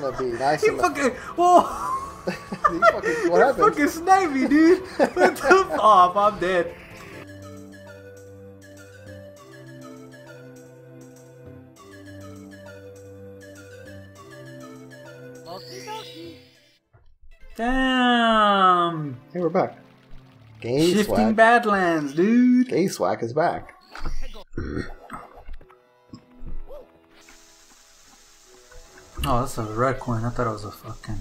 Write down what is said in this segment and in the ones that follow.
gonna be nice He and fucking whoa! he fucking, what happened? fucking sniped me, dude. What the f- oh, I'm dead. Damn. Hey, we're back. Gay Shifting swag. Badlands, dude. Game Swaqq is back. Oh, that's a red coin. I thought it was a fucking.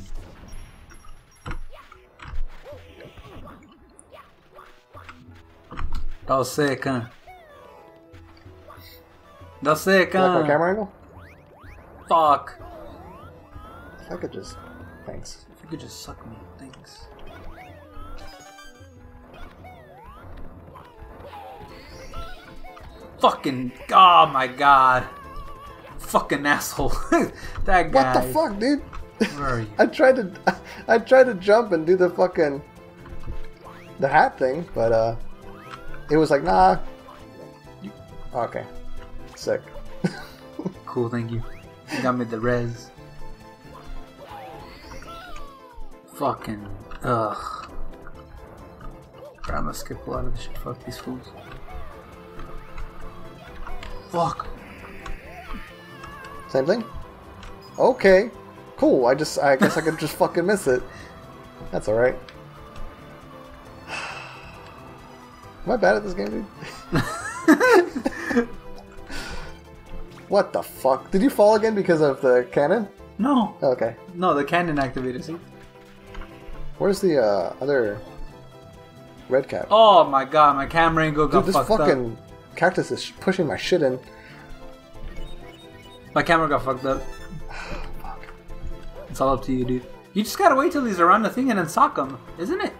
That was sick, huh? That's sick, like huh? my camera angle? Fuck. If I could just. Thanks. If you could just suck me, thanks. Fucking. Oh my god. Fucking asshole. that guy. What the fuck, dude? Where are you? I tried to, I tried to jump and do the fucking, the hat thing, but uh, it was like nah. You- Okay, sick. Cool, thank you. You got me the res. Fucking. Ugh. I'm gonna skip a lot of this shit. Fuck these fools. Fuck. Same thing. Okay, cool. I just, I guess I could just fucking miss it. That's all right. Am I bad at this game, dude? what the fuck? Did you fall again because of the cannon? No. Okay. No, the cannon activated. See? Where's the uh, other red cap? Oh my god, my camera angle got Dude, this fucking up. cactus is pushing my shit in. My camera got fucked up. It's all up to you, dude. You just gotta wait till he's around the thing and then sock him, isn't it?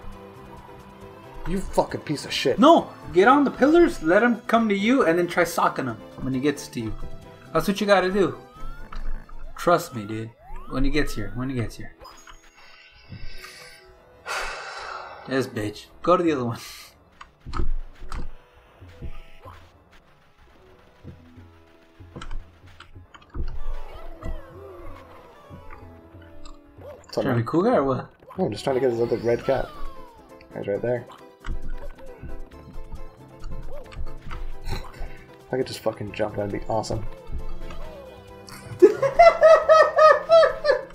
You fucking piece of shit. No, get on the pillars, let him come to you, and then try socking him when he gets to you. That's what you gotta do. Trust me, dude. When he gets here, when he gets here. Yes, bitch. Go to the other one. It's Trying to cool guy or what? Oh, I'm just trying to get his other red cap. He's right there. If I could just fucking jump, that'd be awesome.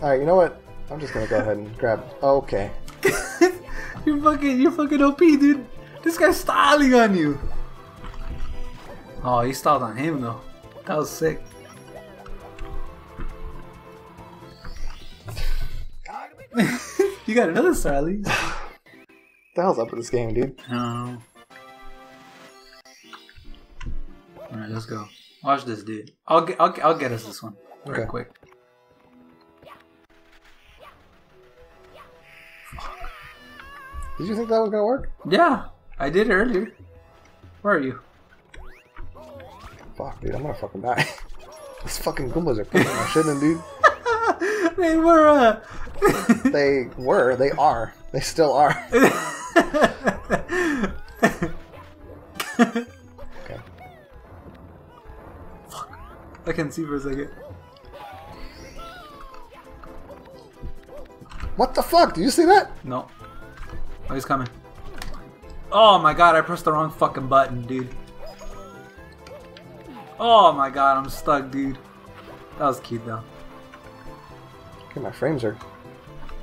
Alright, you know what? I'm just gonna go ahead and grab. Okay. You're fucking, you're fucking OP, dude. This guy's styling on you. Oh, he styled on him though. That was sick. You got another star at least. the hell's up with this game, dude? No. Alright, let's go. Watch this, dude. I'll get, I'll, I'll get us this one real Okay. quick. Did you think that was gonna work? Yeah, I did earlier. Where are you? Fuck, dude, I'm gonna fucking die. These fucking Goombas are my shit in, dude. They were, uh. They were, they are, they still are. Okay. Fuck. I can see for a second. What the fuck? Do you see that? No. Oh, he's coming. Oh my god, I pressed the wrong fucking button, dude. Oh my god, I'm stuck, dude. That was cute though. Okay, my frames are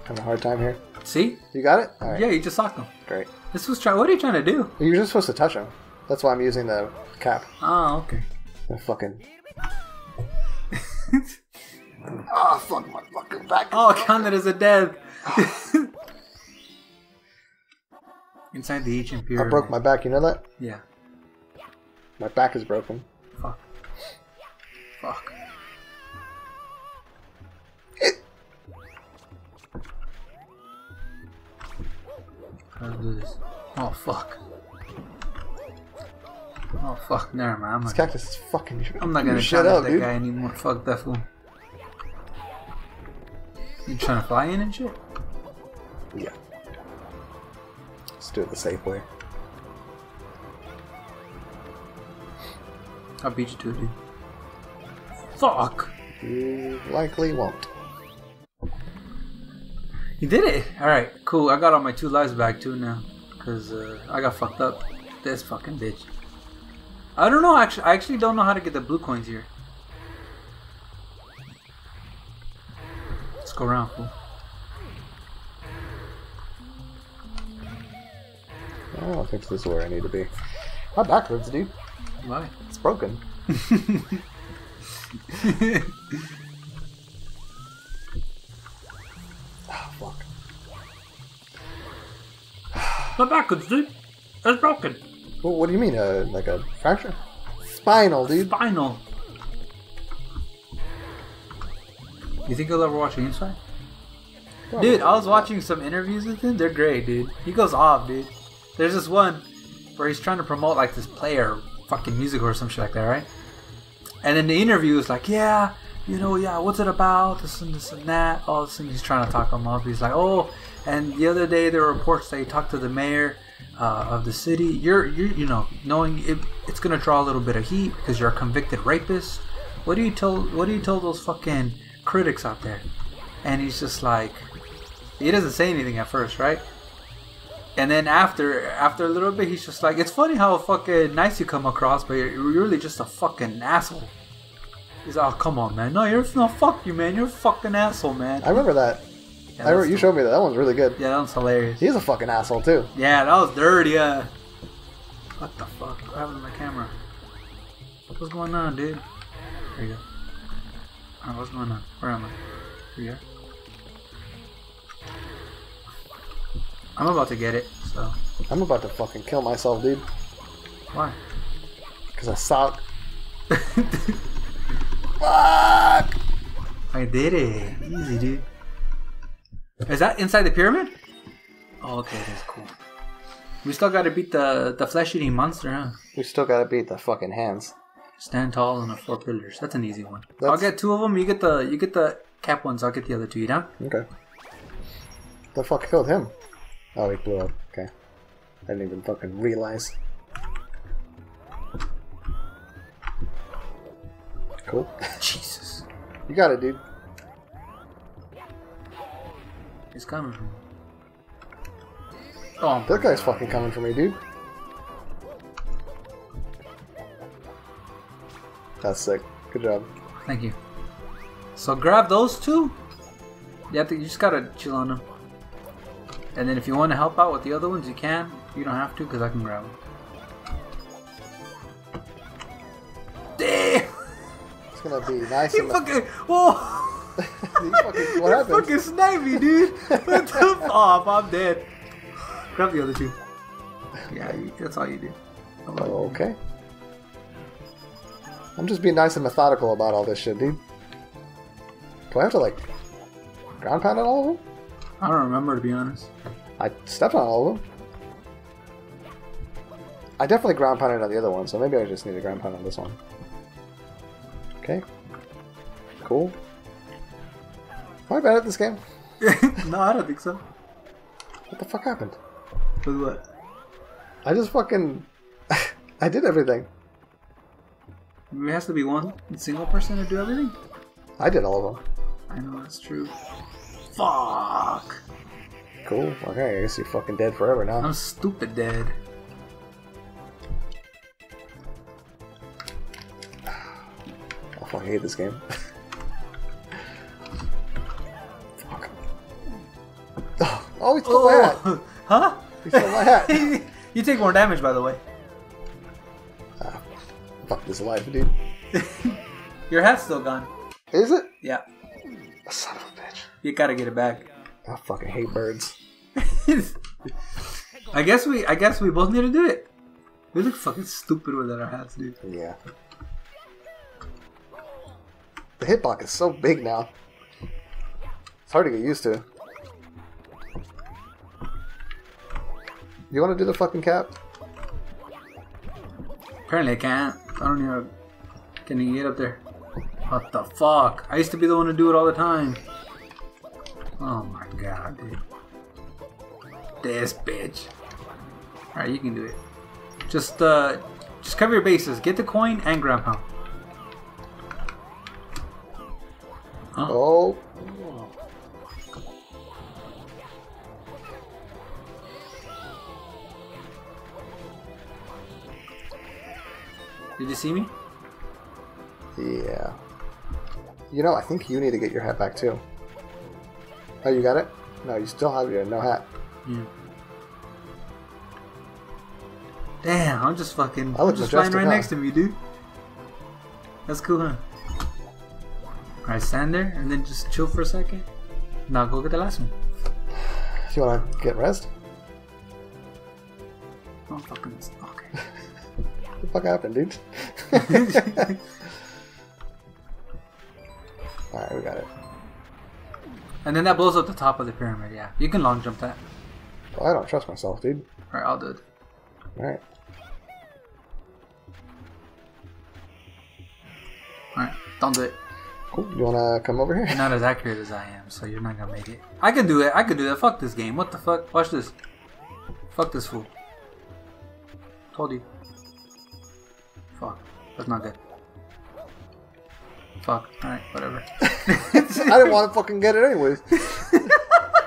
having a hard time here. See? You got it? Yeah, you just socked him. great. This was try. What are you trying to do? You're just supposed to touch them. That's why I'm using the cap. Oh, okay. The fucking. Ah, fuck my fucking back. Oh, broken. count it as a death. Inside the ancient pyramid. I broke my back. You know that? Yeah. My back is broken. Fuck. Fuck. Let's do this. Oh fuck. Oh fuck, never mind. I'm This not, cactus is fucking. I'm not gonna shut up, that dude. guy anymore. Fuck that fool. You trying to fly in and shit? Yeah. Let's do it the safe way. I'll beat you to it, dude. Fuck! You likely won't. You did it. All right, cool. I got all my two lives back too now, cause uh, I got fucked up. This fucking bitch. I don't know. Actually, I actually don't know how to get the blue coins here. Let's go around, fool. Oh, I think this is where I need to be. Not backwards, dude. Why? It's broken. Not backwards, dude. It's broken. Well, what do you mean? Uh, like a fracture? Spinal, dude. Spinal. You think he'll ever watch the inside? Dude, I was watching some interviews with him. They're great, dude. He goes off, dude. There's this one where he's trying to promote like this player, fucking music or some shit like that, right? And then the interview is like, yeah, you know, yeah, what's it about? This and this and that. All of a sudden, he's trying to talk him up. He's like, oh, and the other day there were reports that he talked to the mayor uh, of the city. You're, you, you know, knowing it, it's gonna draw a little bit of heat because you're a convicted rapist. What do you tell? What do you tell those fucking critics out there? And he's just like, he doesn't say anything at first, right? And then after after a little bit, he's just like, it's funny how fucking nice you come across, but you're, you're really just a fucking asshole. He's like, oh come on, man. No, you're no fuck you, man. You're a fucking asshole, man. I remember that. Yeah, I remember, you showed me that. That one's really good. Yeah, that was hilarious. He's a fucking asshole too. Yeah, that was dirty. Yeah. What the fuck? What happened to my camera? What's going on, dude? There you go. Alright, what's going on? Where am I? Here you are. I'm about to get it, so. I'm about to fucking kill myself, dude. Why? Because I suck. Fuck! I did it. Easy, dude. Is that inside the pyramid? Oh, okay, that's cool. We still gotta beat the the flesh eating monster, huh? We still gotta beat the fucking hands. Stand tall on the four pillars. That's an easy one. I'll get two of them. You get the you get the cap ones. I'll get the other two. You down? Okay. The fuck killed him? Oh, he blew up. Okay. I didn't even fucking realize. Cool. Jesus, you got it, dude. he's coming. Oh, That guy's fucking coming for me, dude. That's sick. Good job. thank you. So grab those two. You have to. You just gotta chill on them. And then if you want to help out with the other ones, you can. You don't have to because I can grab them. It's gonna be nice He fucking. Whoa! He fucking- what happened? Fucking sniped me, dude. What the oh, I'm dead. Grab the other two. Yeah, you, that's all you do. Oh, okay. I'm just being nice and methodical about all this shit, dude. Do I have to like ground pound on all of them? I don't remember to be honest. I stepped on all of them. I definitely ground pounded on the other one, so maybe I just need to ground pound on this one. Okay. Cool. Am I bad at this game? no, I don't think so. What the fuck happened? With what? I just fucking. I did everything. It has to be one single person to do everything. I did all of them. I know that's true. Fuck. Cool. Okay, I guess you're fucking dead forever now. I'm stupid dead. Hate this game. Fuck. Oh, oh, he stole my hat. Oh, huh? He stole my hat. you take more damage, by the way. Ah, fuck this life, dude. Your hat's still gone. Is it? Yeah, Son of a bitch. you gotta get it back. I fucking hate birds. I guess we, I guess we both need to do it. We look fucking stupid without our hats, dude. Yeah. The hitbox is so big now. It's hard to get used to. You want to do the fucking cap? Apparently I can't. I don't know. Can you get up there? What the fuck? I used to be the one to do it all the time. Oh my god, dude. This bitch. Alright, you can do it. Just uh just cover your bases. Get the coin and ground Did you see me? Yeah. You know, I think you need to get your hat back too. Oh, you got it? No, you still have your no hat. Yeah. Damn, I'm just fucking. I I'm just flying right huh? next to me, dude. That's cool, huh? Alright, stand there and then just chill for a second. Now go get the last one. Do you want to get rest? Oh, fucking. Okay. What the fuck happened, dude? Alright, we got it. and then that blows up the top of the pyramid, yeah. You can long jump that. Well, I don't trust myself, dude. Alright, I'll do it. Alright. Alright, don't do it. Cool. You want to come over You're here? not as accurate as I am, so you're not gonna make it. I can do it. I can do that. Fuck this game. What the fuck? Watch this. Fuck this fool. Told you. Fuck. That's not good. Fuck. Alright, whatever. I didn't want to fucking get it anyways.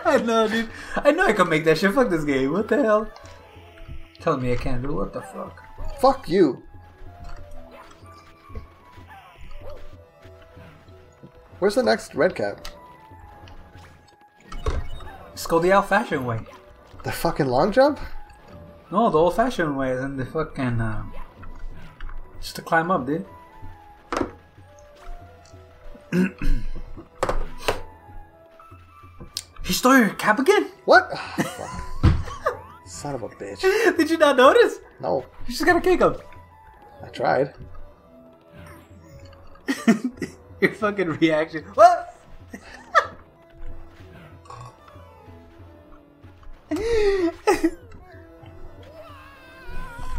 I know, dude. I know I can make that shit. Fuck this game. What the hell? Tell me I can't do. What the fuck? Fuck you. Where's the next red cap? Just go the old fashioned way. The fucking long jump? No, the old fashioned way, and the fucking, uh, just to climb up, dude. he stole your cap again? What? Son of a bitch. Did you not notice? No, You just gotta kick him. I tried. your fucking reaction. What?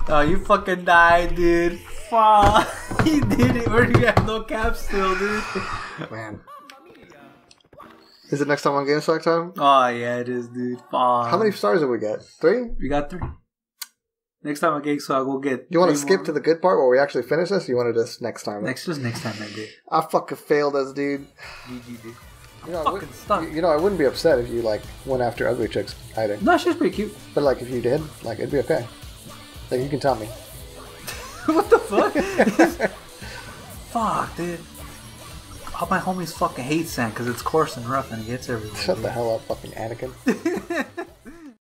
oh, you fucking died, dude. Fuck. he did it. Where do you have no cap still, dude? Man. Is it next time on Game Swaqq time? Oh, yeah, it is, dude. Fuck. How many stars did we get? Three? We got three. Next time on Game so we'll get. You want to skip more. to the good part where we actually finish this? Or you want to just next time? Next, just next time I did. I fucking failed us, dude. GG, dude. You know, I Fucking would- stuck. You, you know, I wouldn't be upset if you like went after ugly chicks hiding. No, she's pretty cute. But like, if you did, like, it'd be okay. Like, you can tell me. what the fuck? fuck, dude. All my homies fucking hate sand because it's coarse and rough and it gets everywhere. Shut dude. the hell up, fucking Anakin.